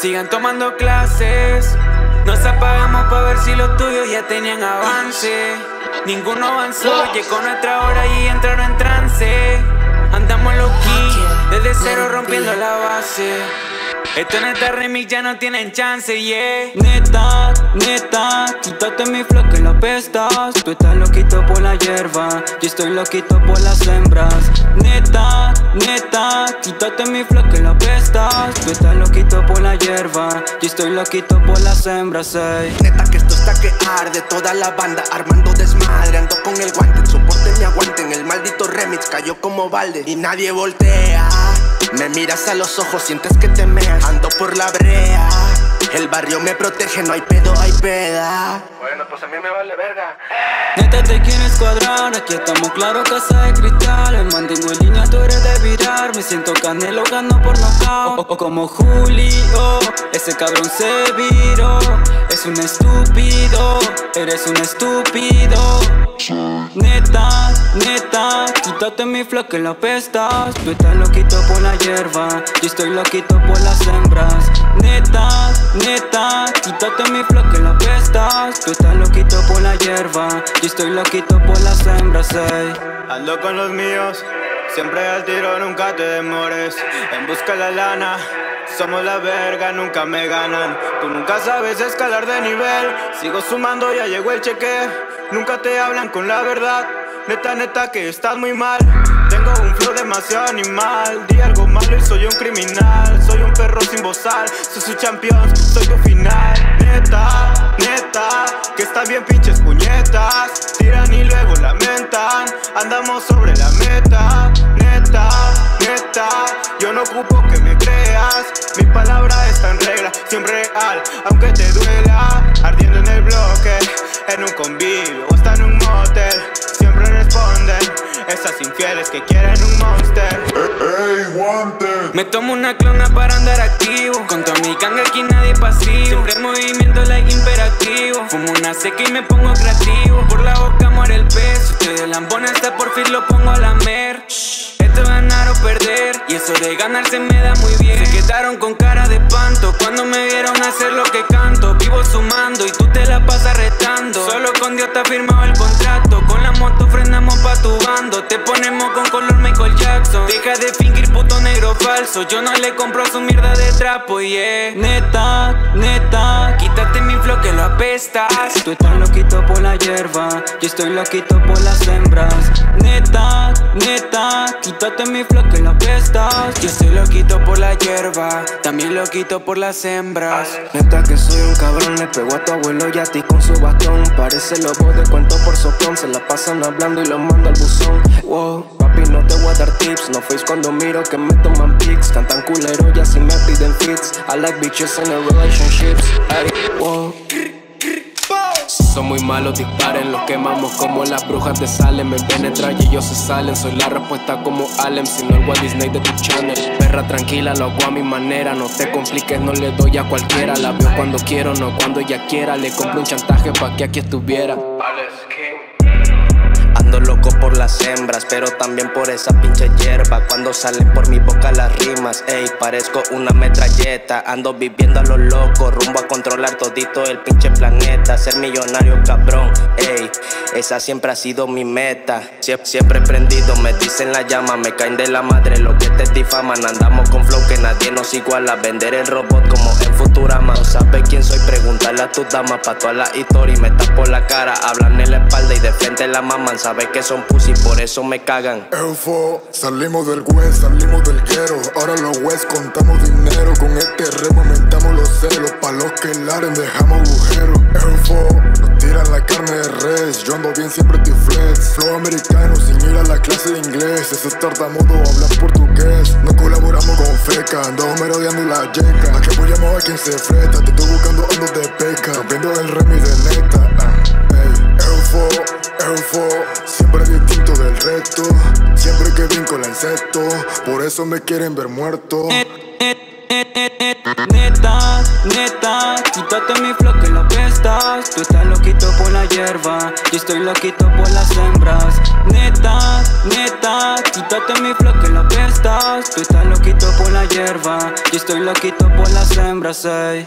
Sigan tomando clases. Nos apagamos para ver si los tuyos ya tenían avance. Ninguno avanzó, llegó nuestra hora y entraron en trance. Andamos low-key, desde cero rompiendo la base. Esto en esta remix ya no tienen chance, yeah. Neta, neta, quítate mi flow que lo pestas. Tú estás loquito por la hierba, yo estoy loquito por las hembras. Neta, neta, quítate mi flow que lo pestas. Tú estás loquito por la hierba, yo estoy loquito por las hembras, ey. Neta que esto está que arde, toda la banda armando desmadre. Ando con el guante, soporte me aguanten. El maldito remix cayó como balde y nadie voltea. Me miras a los ojos, sientes que te meas. Ando por la brea. El barrio me protege, no hay pedo, hay peda. Bueno, pues a mí me vale verga. Neta te quieres cuadrar, aquí estamos claro, casa de cristal Me mantengo en línea, tú eres de virar Me siento canelo, gano por nocaut o, o como Julio, ese cabrón se viró Es un estúpido, eres un estúpido Neta, neta, quítate mi flow que lo pestas Tú estás loquito por la hierba, yo estoy loquito por las hembras Neta, neta, quítate mi flow que lo pestas Tú estás loquito por la hierba, yo estoy loquito por las hembras, ey. Ando con los míos, siempre al tiro, nunca te demores. En busca de la lana, somos la verga, nunca me ganan. Tú nunca sabes escalar de nivel. Sigo sumando, ya llegó el cheque. Nunca te hablan con la verdad. Neta, neta, que estás muy mal. Tengo un flow demasiado animal. Di algo malo y soy un criminal. Soy un perro sin bozal. Soy su campeón, soy tu final. Neta, neta, que están bien pinches puñetas. Tiran y luego lamentan. Andamos sobre la meta. No ocupo que me creas. Mi palabra está en regla, siempre real, aunque te duela. Ardiendo en el bloque, en un convivio o hasta en un motel. Siempre responden esas infieles que quieren un monster. Me tomo una clona para andar activo. Con toda mi ganga aquí nadie pasivo. Siempre en movimiento like imperativo. Fumo una seca y me pongo creativo. Por la boca muere el peso. Estoy de lambón hasta por fin lo pongo a lamer. De ganar se me da muy bien. Se quedaron con cara de panto. Cuando me vieron hacer lo que canto. Vivo sumando y tú te la pasas retando. Solo con Dios ha firmado el contrato. Con la moto frenamos pa' tu bando. Te ponemos con color Michael Jackson. Deja de fingir puto negro falso. Yo no le compro su mierda de trapo, yeah. Neta, neta, apestas. Tú estás loquito por la hierba, yo estoy loquito por las hembras. Neta, neta, quítate mi flow que lo apestas. Yo estoy loquito por la hierba, también loquito por las hembras. Neta que soy un cabrón, le pegó a tu abuelo y a ti con su bastón. Parece lobo de cuento por soplón, se la pasan hablando y lo mando al buzón. Wow, papi, no te voy a dar tips, no face cuando miro que me toman pics. Cantan culero y así me piden fits. I like bitches in a relationships. Ay, wow. Son muy malos, disparen, los quemamos como las brujas de Salem. Me penetran y ellos se salen. Soy la respuesta como Alem, si no el Walt Disney de tu channel. Perra tranquila, lo hago a mi manera. No te compliques, no le doy a cualquiera. La veo cuando quiero, no cuando ella quiera. Le compro un chantaje pa' que aquí estuviera. Loco por las hembras, pero también por esa pinche hierba. Cuando salen por mi boca las rimas, ey, parezco una metralleta. Ando viviendo a lo loco, rumbo a controlar todito el pinche planeta. Ser millonario, cabrón, ey, esa siempre ha sido mi meta. Sie- siempre prendido, me dicen la llama, me caen de la madre lo que te difaman. Andamos con flow que nadie nos iguala. Vender el robot como en Futurama. No sabes quién soy, pregúntale a tu dama. Pa' toda la historia y me por la cara. Hablan en la espalda y de frente la maman. Sabes que son pussy, por eso me cagan. Eufo, salimos del West, salimos del guero. Ahora los West contamos dinero. Con este remo aumentamos los celos. Pa' los que laren dejamos agujeros. Eufo, nos tiran la carne de res. Yo ando bien siempre flex Flow americano sin ir a la clase de inglés. Ese tartamudo habla portugués. No colaboramos con feca, andamos merodeando la yeca. A que voy a quien se freta. Te estoy buscando ando de peca. Rompiendo el remix de neta. ah, ey. Eufo, eufo, insecto, por eso me quieren ver muerto. Neta, neta, quítate mi flow que lo apestas. Tú estás loquito por la hierba, yo estoy loquito por las hembras. Neta, neta, quítate mi flow que lo apestas. Tú estás loquito por la hierba Y estoy loquito por las hembras, ey